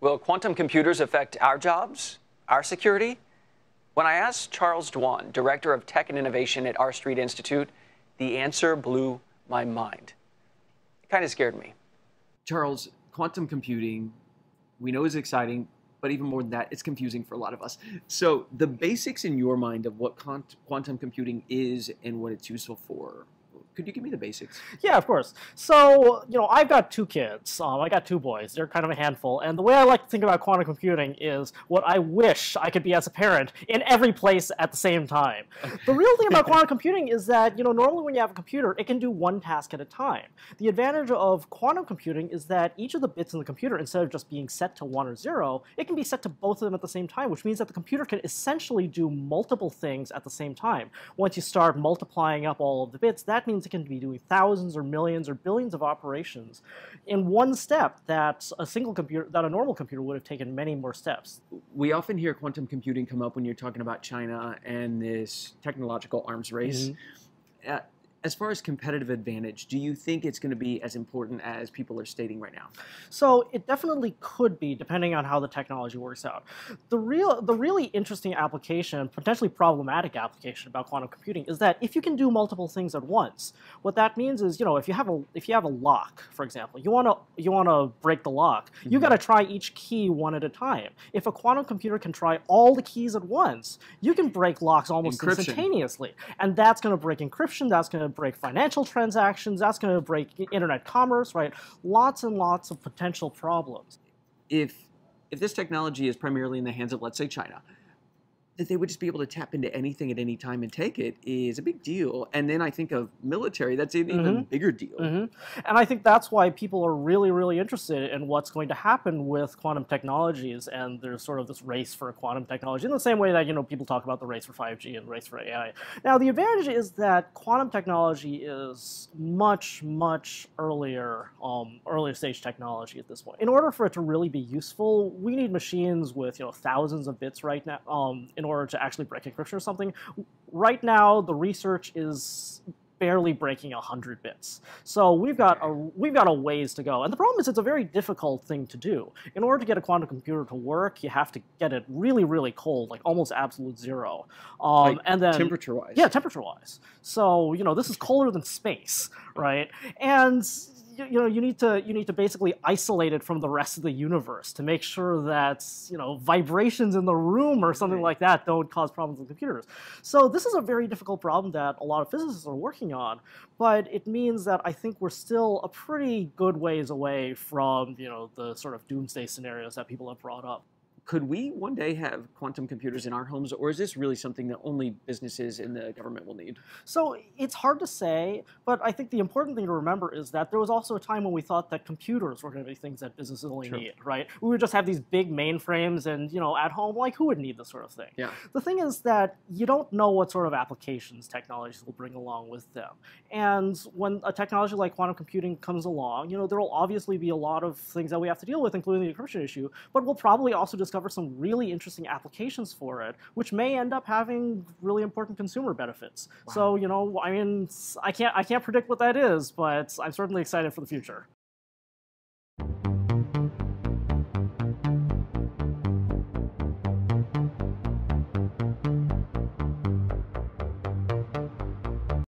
Will quantum computers affect our jobs, our security? When I asked Charles Duan, Director of Tech and Innovation at R Street Institute, the answer blew my mind. It kind of scared me. Charles, quantum computing, we know is exciting, but even more than that, it's confusing for a lot of us. So, the basics in your mind of what quantum computing is and what it's useful for, could you give me the basics? Yeah, of course. So, you know, I've got two kids. Um, I got two boys. They're kind of a handful. And the way I like to think about quantum computing is what I wish I could be as a parent in every place at the same time. the real thing about quantum computing is that, you know, normally when you have a computer, it can do one task at a time. The advantage of quantum computing is that each of the bits in the computer, instead of just being set to one or zero, it can be set to both of them at the same time, which means that the computer can essentially do multiple things at the same time. Once you start multiplying up all of the bits, that means can be doing thousands or millions or billions of operations in one step that a single computer, that a normal computer would have taken many more steps. We often hear quantum computing come up when you're talking about China and this technological arms race. Mm-hmm. Uh, as far as competitive advantage, do you think it's going to be as important as people are stating right now? So it definitely could be, depending on how the technology works out. The real, the really interesting application, potentially problematic application about quantum computing is that if you can do multiple things at once, what that means is, you know, if you have a if you have a lock, for example, you want to you want to break the lock, mm-hmm. you got to try each key one at a time. If a quantum computer can try all the keys at once, you can break locks almost encryption. instantaneously, and that's going to break encryption. That's going to break financial transactions. That's going to break internet commerce, right? Lots and lots of potential problems. If if this technology is primarily in the hands of, let's say, China, that they would just be able to tap into anything at any time and take it is a big deal. And then I think of military, that's an mm-hmm. even bigger deal. Mm-hmm. And I think that's why people are really, really interested in what's going to happen with quantum technologies. And there's sort of this race for quantum technology in the same way that, you know, people talk about the race for 5G and race for AI. Now, the advantage is that quantum technology is much, much earlier, um, earlier stage technology at this point. In order for it to really be useful, we need machines with, you know, thousands of bits right now um, in order to actually break encryption or something. Right now, the research is barely breaking 100 bits. So we've got a we've got a ways to go. And the problem is it's a very difficult thing to do. In order to get a quantum computer to work, you have to get it really really cold, like almost absolute zero. Um, like and then temperature wise. Yeah, temperature wise. So, you know, this is colder than space, right? And you know you need to you need to basically isolate it from the rest of the universe to make sure that you know vibrations in the room or something like that don't cause problems with computers. So this is a very difficult problem that a lot of physicists are working on, but it means that I think we're still a pretty good ways away from you know the sort of doomsday scenarios that people have brought up could we one day have quantum computers in our homes, or is this really something that only businesses and the government will need? So it's hard to say, but I think the important thing to remember is that there was also a time when we thought that computers were going to be things that businesses only need, right? We would just have these big mainframes, and you know, at home, like who would need this sort of thing? Yeah. The thing is that you don't know what sort of applications technologies will bring along with them, and when a technology like quantum computing comes along, you know, there will obviously be a lot of things that we have to deal with, including the encryption issue, but we'll probably also discover discover some really interesting applications for it, which may end up having really important consumer benefits. Wow. So, you know, I mean, I can't I can't predict what that is, but I'm certainly excited for the future.